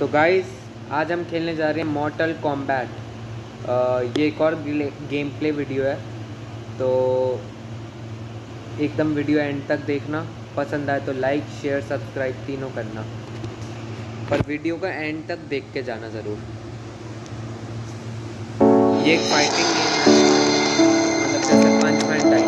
तो गाइस आज हम खेलने जा रहे हैं मॉटल कॉम्बैट ये एक और गेम प्ले वीडियो है। तो एकदम वीडियो एंड तक देखना। पसंद आए तो लाइक शेयर सब्सक्राइब तीनों करना। पर वीडियो का एंड तक देख के जाना ज़रूर। ये एक फाइटिंग गेम है। मतलब जैसे पंच मैन टाइप